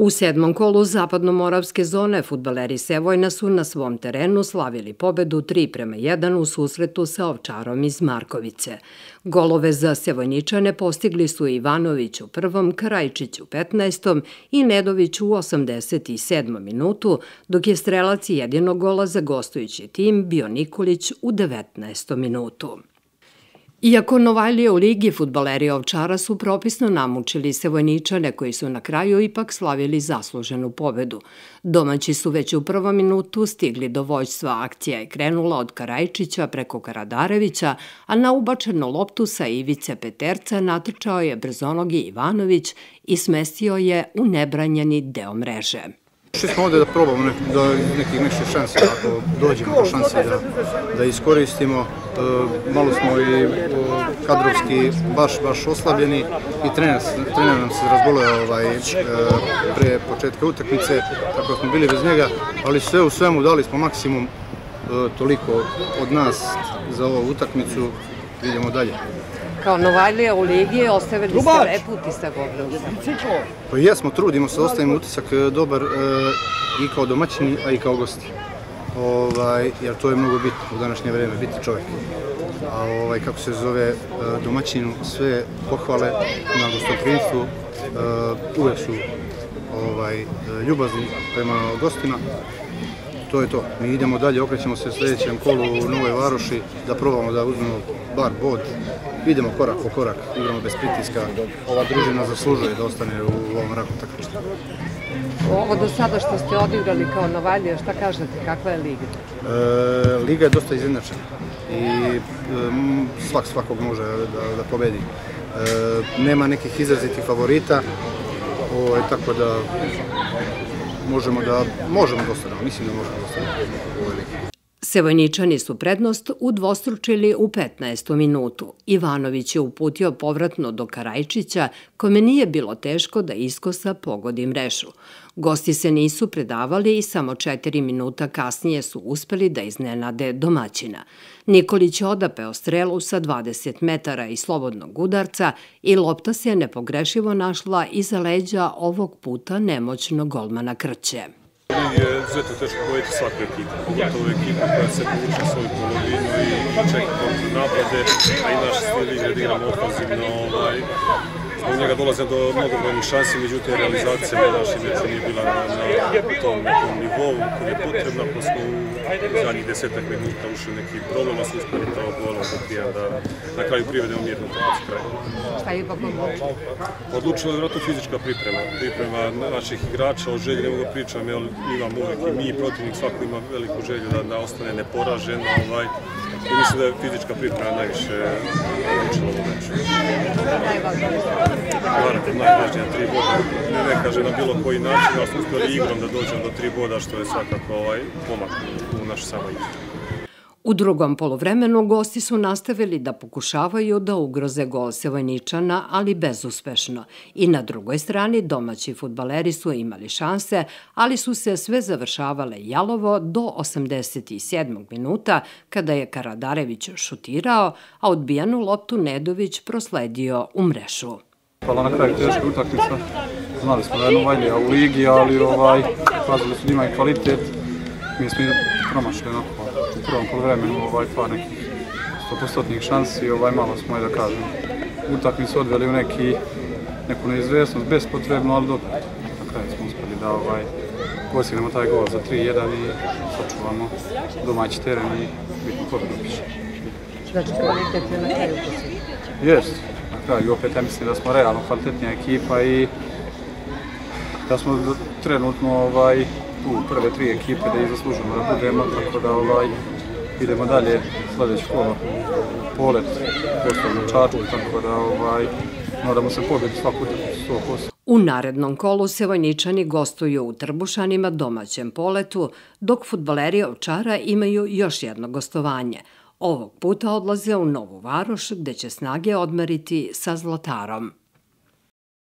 U sedmom kolu zapadnomoravske zone futbaleri Sevojna su na svom terenu slavili pobedu 3 prema 1 u susretu sa Ovčarom iz Markovice. Golove za Sevojničane postigli su Ivanović u prvom, Krajčić u 15. i Nedović u 87. minutu, dok je strelac jedinog gola za gostujući tim bio Nikolić u 19. minutu. Iako Novajlije u Ligi futbaleri Ovčara su propisno namučili se vojničane koji su na kraju ipak slavili zasluženu pobedu. Domaći su već u prvom minutu stigli do vojstva. Akcija je krenula od Karajčića preko Karadarevića, a na ubačenu loptu sa Ivice Peterca natrčao je brzonogi Ivanović i smestio je u nebranjeni deo mreže. Šli smo ovde da probamo nek, da nekih nešto šanse, ako dođemo do šanse da, da iskoristimo. E, malo smo i e, kadrovski baš, baš oslabljeni i trener, trener nam se razboleo ovaj, e, pre početka utakmice, tako smo bili bez njega, ali sve u svemu dali smo maksimum toliko od nas za ovu utakmicu, idemo dalje kao Novajlija u Ligi ostavili ste lep utisak ovde Pa jesmo, trudimo se, ostavimo utisak e, dobar e, i kao domaćini, a i kao gosti. Ovaj, jer to je mnogo bitno u današnje vreme, biti čovjek. A ovaj, kako se zove e, domaćinu, sve pohvale na gostoprinstvu, e, uvek su ovaj, ljubazni prema gostima. To je to. Mi idemo dalje, okrećemo se sljedećem kolu u Novoj Varoši da probamo da uzmemo bar bod idemo korak po korak, igramo bez pritiska. Ova družina zaslužuje da ostane u ovom raku takmičenju. Ovo do sada što ste odigrali kao Novalija, šta kažete, kakva je liga? E, liga je dosta izjednačena i e, svak svakog može da, da pobedi. E, nema nekih izrazitih favorita, o, tako da možemo da možemo da ostanemo, mislim da možemo da ostanemo u ovoj ligi. Sevojničani su prednost udvostručili u 15. minutu. Ivanović je uputio povratno do Karajčića, kome nije bilo teško da iskosa pogodi mrežu. Gosti se nisu predavali i samo četiri minuta kasnije su uspeli da iznenade domaćina. Nikolić odapeo strelu sa 20 metara i slobodnog udarca i lopta se nepogrešivo našla iza leđa ovog puta nemoćnog golmana Krće je izuzetno teško pobediti svaku ekipu, pogotovo ekipu koja se povuče svoju polovinu i čeka kontru napade, a i naš stil igre da igramo ofenzivno, ovaj, zbog njega dolaze do mnogobrojnih šansi, međutim realizacija na našim djece nije bila na, na tom nekom nivou koji je potrebna, pa smo u zadnjih desetak minuta ušli neki problem, a su uspeli to golom Bokijan da na kraju privedemo mirno utakmicu kraju. Šta je ipak odlučilo? Odlučilo je vjerojatno fizička priprema, priprema naših igrača, o želji ne mogu da pričam, jer imam uvek i mi protivnik, svako ima veliku želju da, da ostane neporažen, ovaj, i mislim da je fizička priprema najviše odlučila u meču. Naravno, najvažnija tri boda. Ne, ne kaže na bilo koji način, ali smo uspjeli igrom da dođemo do tri boda, što je svakako ovaj, pomak u našu samoj igri. U drugom polovremenu gosti su nastavili da pokušavaju da ugroze gol Sevojničana, ali bezuspešno. I na drugoj strani domaći futbaleri su imali šanse, ali su se sve završavale jalovo do 87. minuta kada je Karadarević šutirao, a odbijanu loptu Nedović prosledio u mrešu. Hvala na kraju teška utakmica. Znali smo da je Novajlija u ligi, ali ovaj, kazali su da ima i kvalitet. Mi smo promašali onako u prvom polovremenu ovaj, par nekih stopostotnih šansi, ovaj, malo smo, da kažem, utakmicu odveli u neki, neku neizvesnost, bespotrebno, ali dobro, na kraju smo uspeli da ovaj, postignemo taj gol za 3-1 i sačuvamo domaći teren i bitno pobedu piše. Znači, kvalitet je na kraju postignuti? Jest, na kraju opet ja mislim da smo realno kvalitetnija ekipa i da smo trenutno ovaj, tu prve tri ekipe da ih zaslužimo da budemo, tako da ovaj, idemo dalje sledeći kolo polet, postavljamo čaču, tako da ovaj, moramo se pobjeti svaku utakmicu 100%. U narednom kolu Sevojničani gostuju u Trbušanima domaćem poletu, dok futbaleri Ovčara imaju još jedno gostovanje. Ovog puta odlaze u Novu Varoš gde će snage odmeriti sa Zlatarom.